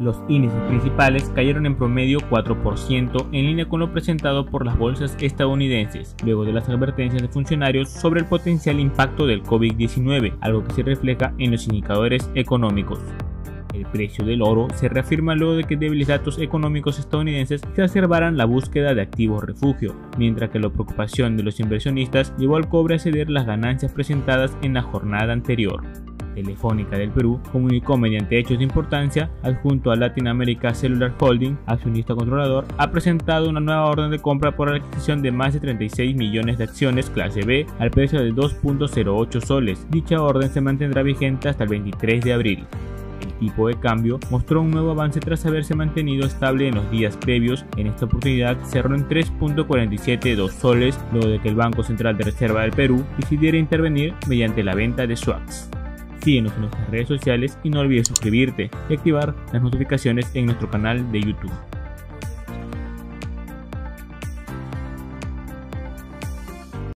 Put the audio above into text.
Los índices principales cayeron en promedio 4% en línea con lo presentado por las bolsas estadounidenses, luego de las advertencias de funcionarios sobre el potencial impacto del COVID-19, algo que se refleja en los indicadores económicos. El precio del oro se reafirma luego de que débiles datos económicos estadounidenses exacerbaran la búsqueda de activos refugio, mientras que la preocupación de los inversionistas llevó al cobre a ceder las ganancias presentadas en la jornada anterior. Telefónica del Perú comunicó mediante hechos de importancia, adjunto a Latin America Cellular Holding, accionista controlador, ha presentado una nueva orden de compra por la adquisición de más de 36 millones de acciones clase B al precio de 2.08 soles. Dicha orden se mantendrá vigente hasta el 23 de abril. El tipo de cambio mostró un nuevo avance tras haberse mantenido estable en los días previos. En esta oportunidad cerró en 3.472 soles luego de que el Banco Central de Reserva del Perú decidiera intervenir mediante la venta de swaps. Síguenos en nuestras redes sociales y no olvides suscribirte y activar las notificaciones en nuestro canal de YouTube.